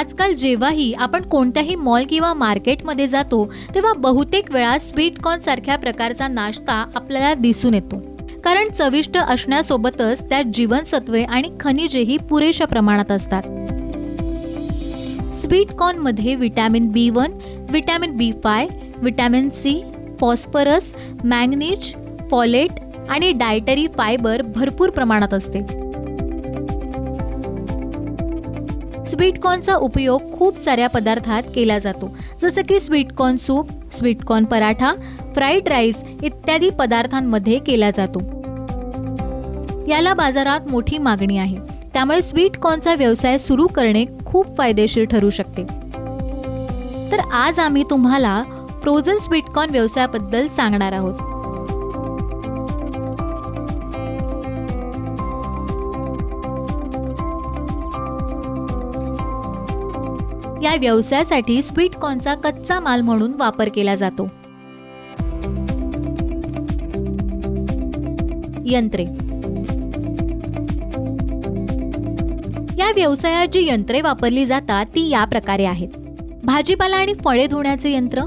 आजकाल जेव्हाही आपण कोणत्याही मॉल किंवा मार्केटमध्ये जातो तेव्हा बहुतेक वेळा स्वीट कॉर्न सारख्या प्रकारचा नाश्ता आपल्याला दिसून येतो. कारण चविष्ट असण्यासोबतच त्यात जीवनसत्वे आणि खनिजेही पुरेशा प्रमाणात असतात. Sweet कॉर्नमध्ये B one vitamin B five vitamin C phosphorus manganese folate आणि डायटरी फायबर भरपूर प्रमाणात असते. स्वीटकॉर्नचा उपयोग खूप साऱ्या पदार्थात केला जातो. जसं की sweetcorn soup sweetcorn paratha fried rice इत्यादी पदार्थांमध्ये केला जातो. याला बाजारात मोठी मागणी आहे. त्यामुळे स्वीटकॉर्नचा व्यवसाय सुरू करणे खूप फायदेशीर ठरू शकते. तर आज आम्ही तुम्हाला फ्रोझन स्वीटकॉर्न व्यवसायाबद्दल सांगणार आहोत. या व्यवसायासाठी स्वीटकॉर्नचा कच्चा माल म्हणून वापर केला जातो. यंत्रे. या व्यवसायात जी यंत्रे वापरली जातात ती या प्रकारे आहेत. भाजीपाला आणि फळे धुण्याचे यंत्र.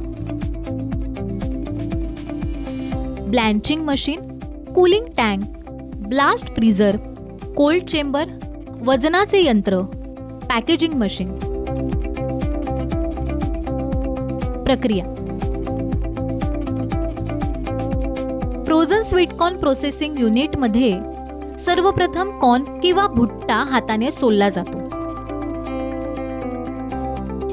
Blanching machine cooling tank blast freezer cold chamber वजनाचे यंत्र पॅकेजिंग मशीन. प्रक्रिया. फ्रोझन स्वीटकॉर्न प्रोसेसिंग युनिटमध्ये सर्वप्रथम कॉर्न किंवा भुट्टा हाताने सोलला जातो.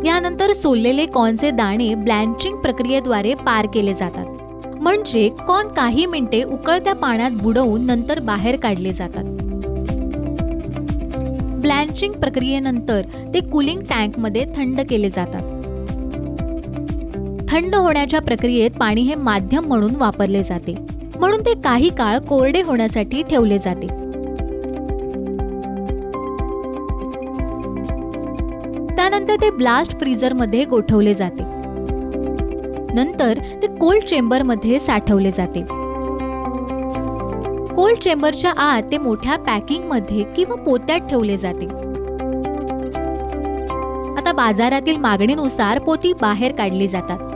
यानंतर सोललेले कॉर्नचे दाणे ब्लँचिंग प्रक्रियेद्वारे पार केले जातात. म्हणजे कॉर्न काही मिनिटे उकळत्या पाण्यात बुडवून नंतर बाहेर काढले जातात. ब्लँचिंग प्रक्रियेनंतर ते कुलिंग टँकमध्ये थंड केले जातात. थंड होण्याच्या प्रक्रियेत पाणी हे माध्यम म्हणून वापरले जाते. म्हणून ते काही काळ कोरडे होण्यासाठी ठेवले जाते. त्यानंतर ते ब्लास्ट फ्रीजरमध्ये गोठवले जाते. नंतर ते कोल्ड चेंबरमध्ये साठवले जाते. कोल्ड चेंबरच्या आत ते मोठ्या पॅकिंगमध्ये किंवा पोत्यात ठेवले जाते. आता बाजारातील मागणीनुसार पोती बाहेर काढली जातात.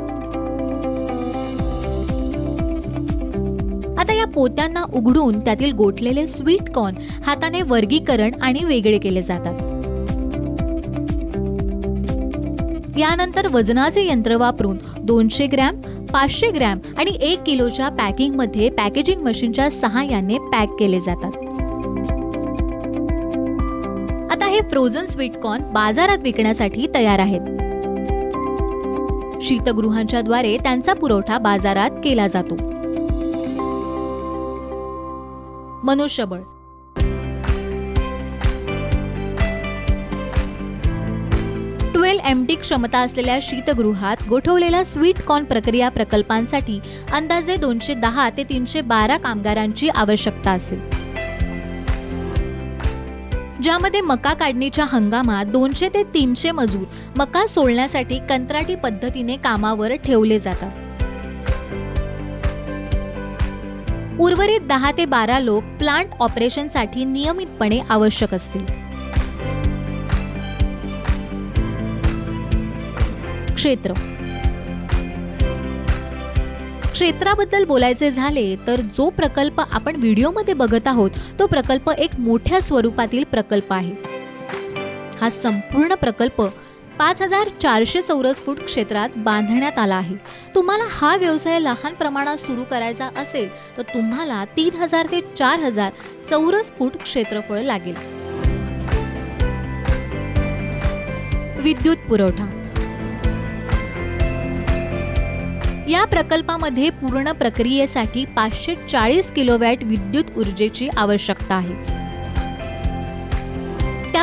पोत्यांना उघडून त्यातील गोठलेले स्वीट कॉर्न हाताने वर्गीकरण आणि वेगळे केले जातात. यानंतर वजनाचे यंत्र वापरून दोनशे ग्रॅम पाचशे ग्रॅम आणि एक किलोच्या पॅकिंगमध्ये पॅकेजिंग मशीनच्या सहाय्याने पॅक केले जातात. आता हे फ्रोझन स्वीट कॉर्न बाजारात विकण्यासाठी तयार आहेत. शीतगृहांच्या द्वारे त्यांचा पुरवठा बाजारात केला जातो. मनुष्यबळ. ट्वेल्व एम टी क्षमता असलेल्या शीतगृहात गोठवलेल्या स्वीट कॉर्न प्रक्रिया प्रकल्पांसाठी अंदाजे दोनशे दहा ते तीनशे बारा कामगारांची आवश्यकता असेल. ज्यामध्ये मका काढणीच्या हंगामात दोनशे ते तीनशे मजूर मका सोलण्यासाठी कंत्राटी पद्धतीने कामावर ठेवले जातात. उर्वरित दहा ते बारा लोक प्लांट ऑपरेशनसाठी नियमितपणे आवश्यक असतील. क्षेत्र. क्षेत्राबद्दल बोलायचे झाले तर जो प्रकल्प आपण व्हिडिओमध्ये बघत आहोत तो प्रकल्प एक मोठ्या स्वरूपातील प्रकल्प आहे. हा संपूर्ण प्रकल्प पाच हजार चारशे चौरस फूट क्षेत्रात बांधण्यात आला आहे. तुम्हाला हा व्यवसाय लहान प्रमाणात सुरू करायचा असेल तर तुम्हाला तीन हजार ते चार हजार चौरस फूट क्षेत्रफळ लागेल. विद्युत पुरवठा. या प्रकल्पामध्ये पूर्ण प्रक्रियेसाठी पाचशे चाळीस किलोवॅट विद्युत ऊर्जेची आवश्यकता आहे.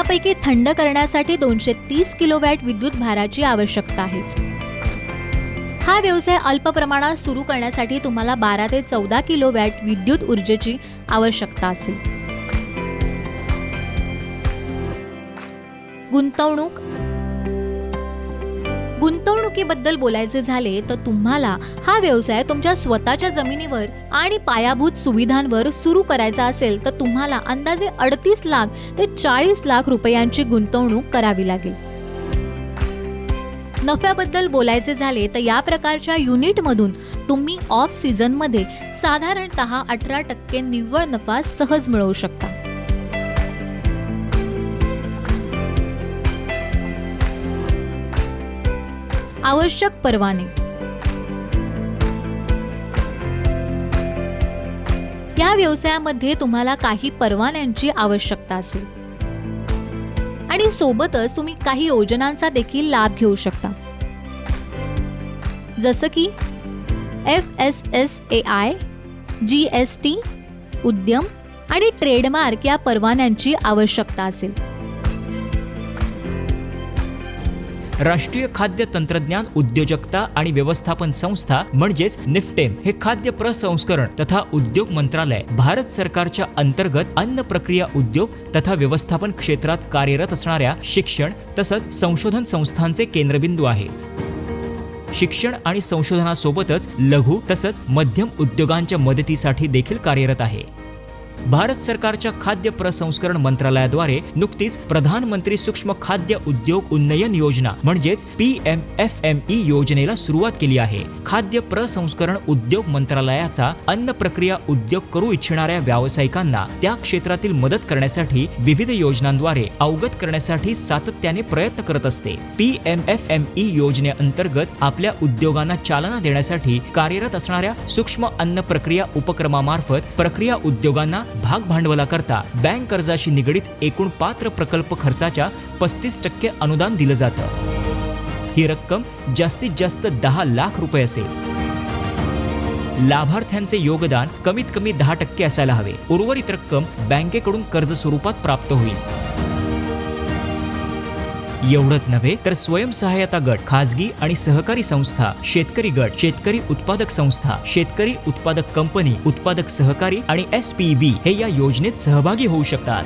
त्यापैकी थंड करण्यासाठी दोनशे तीस किलोवॅट विद्युत भाराची आवश्यकता आहे. हा व्यवसाय अल्प प्रमाणात सुरू करण्यासाठी तुम्हाला बारा ते चौदा किलोवॅट विद्युत ऊर्जेची आवश्यकता असेल. गुंतवणूक गुंतवणुकीबद्दल बोलायचे झाले तर तुम्हाला हा व्यवसाय तुमच्या स्वतःच्या जमिनीवर आणि पायाभूत सुविधांवर सुरू करायचा असेल तर तुम्हाला अंदाजे अडतीस लाख ते चाळीस लाख रुपयांची गुंतवणूक करावी लागेल. नफ्याबद्दल बोलायचे झाले तर या प्रकारच्या युनिटमधून तुम्ही ऑफ सीझनमध्ये साधारणत अठरा टक्के निव्वळ नफा सहज मिळवू शकता. आवश्यक परवाने. या व्यवसायामध्ये तुम्हाला काही परवान्यांची आवश्यकता असेल. आणि सोबतच तुम्ही काही योजनांचा देखील लाभ घेऊ शकता. जसं की F S S A I G S T Udyam आणि ट्रेडमार्क या परवान्यांची आवश्यकता असेल. राष्ट्रीय खाद्य तंत्रज्ञान उद्योजकता आणि व्यवस्थापन संस्था म्हणजेच निफ्टेम हे खाद्य प्रसंस्करण तथा उद्योग मंत्रालय भारत सरकारच्या अंतर्गत अन्न प्रक्रिया उद्योग तथा व्यवस्थापन क्षेत्रात कार्यरत असणाऱ्या शिक्षण तसंच संशोधन संस्थांचे केंद्रबिंदू आहे. शिक्षण आणि संशोधनासोबतच लघु तसंच मध्यम उद्योगांच्या मदतीसाठी देखील कार्यरत आहे. भारत सरकारच्या खाद्य प्रसंस्करण मंत्रालयाद्वारे नुकतीच प्रधानमंत्री सूक्ष्म खाद्य उद्योग उन्नयन योजना म्हणजेच P M F M E योजनेला सुरुवात केली आहे. खाद्य प्रसंस्करण उद्योग मंत्रालयाचा अन्न प्रक्रिया उद्योग करू इच्छिणाऱ्या व्यावसायिकांना त्या क्षेत्रातील मदत करण्यासाठी विविध योजनांद्वारे अवगत करण्यासाठी सातत्याने प्रयत्न करत असते. P M F M E योजनेअंतर्गत आपल्या उद्योगांना चालना देण्यासाठी कार्यरत असणाऱ्या सूक्ष्म अन्न प्रक्रिया उपक्रमामार्फत प्रक्रिया उद्योगांना भाग भांडवलाकरता बँक कर्जाशी निगडीत एकूण पात्र प्रकल्प खर्चाच्या पस्तीस टक्के अनुदान दिलं जातं. ही रक्कम जास्तीत जास्त दहा लाख रुपये असेल. लाभार्थ्यांचे योगदान कमीत कमी दहा टक्के असायला हवे. उर्वरित रक्कम बँकेकडून कर्ज स्वरूपात प्राप्त होईल. एवढंच नव्हे तर स्वयंसहाय्यता गट खासगी आणि सहकारी संस्था शेतकरी गट शेतकरी उत्पादक संस्था शेतकरी उत्पादक कंपनी उत्पादक सहकारी आणि एस पी बी हे या योजनेत सहभागी होऊ शकतात.